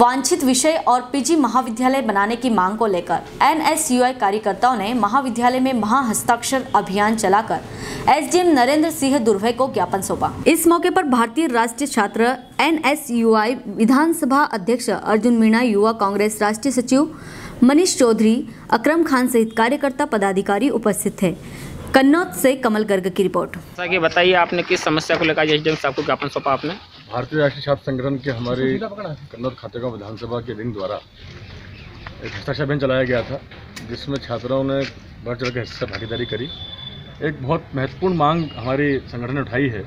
वांछित विषय और पीजी महाविद्यालय बनाने की मांग को लेकर एनएसयूआई कार्यकर्ताओं ने महाविद्यालय में महाहस्ताक्षर अभियान चलाकर एसडीएम नरेंद्र सिंह दुर्वे को ज्ञापन सौंपा। इस मौके पर भारतीय राष्ट्रीय छात्र एनएसयूआई विधानसभा अध्यक्ष अर्जुन मीणा, युवा कांग्रेस राष्ट्रीय सचिव मनीष चौधरी, अक्रम खान सहित कार्यकर्ता पदाधिकारी उपस्थित थे। कन्नौज से कमल गर्ग की रिपोर्ट। जैसा कि बताइए आपने किस समस्या को लेकर एच साहब को ज्ञापन सौंपा आपने? भारतीय राष्ट्रीय छात्र संगठन के हमारे कन्नौज खातेगांव विधानसभा के विंग द्वारा एक हस्ताक्षर अभियान चलाया गया था जिसमें छात्राओं ने बढ़ चढ़ के हिस्सा भागीदारी करी। एक बहुत महत्वपूर्ण मांग हमारी संगठन ने उठाई है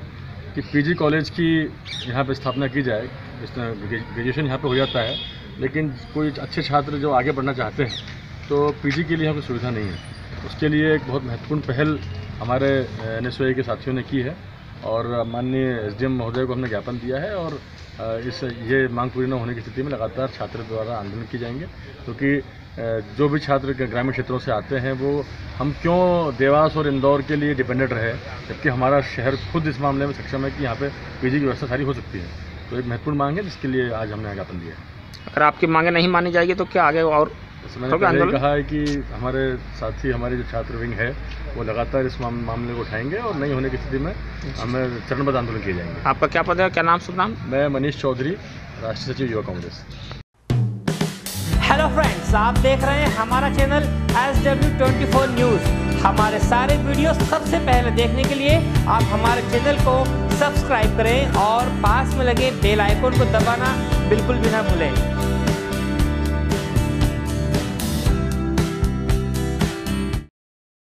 कि पीजी कॉलेज की यहाँ पर स्थापना की जाए जिसमें ग्रेजुएशन यहाँ पर हो जाता है लेकिन कोई अच्छे छात्र जो आगे बढ़ना चाहते हैं तो पीजी के लिए यहाँ कोई सुविधा नहीं है। उसके लिए एक बहुत महत्वपूर्ण पहल हमारे एन के साथियों ने की है और माननीय एसडीएम महोदय को हमने ज्ञापन दिया है और इस ये मांग पूरी न होने की स्थिति में लगातार छात्र द्वारा आंदोलन की जाएँगे। क्योंकि अ, जो भी छात्र ग्रामीण क्षेत्रों से आते हैं वो हम क्यों देवास और इंदौर के लिए डिपेंडेंट रहे जबकि हमारा शहर खुद इस मामले में सक्षम है कि यहाँ पे पीजी की व्यवस्था सारी हो सकती है। तो एक महत्वपूर्ण मांग है जिसके लिए आज हमने ज्ञापन दिया है। अगर आपकी मांगे नहीं मानी जाएगी तो क्या आगे और मैंने पहले कहा है कि हमारे साथी हमारे जो छात्र विंग है वो लगातार इस माम- मामले को उठाएँगे और नहीं होने की स्थिति में हमें चरणबद्ध आंदोलन किए जाएँगे। आपका क्या पद है? क्या नाम शुभ नाम? मैं मनीष चौधरी राष्ट्रीय सचिव युवा कांग्रेस। हेलो फ्रेंड्स आप देख रहे हैं हमारा channel S W twenty four news हमारे सारे वीडियो सबसे पहले देखने के लिए आप हमारे चैनल को सब्सक्राइब करें और पास में लगे बेल आइकन को दबाना बिल्कुल भी ना भूलें।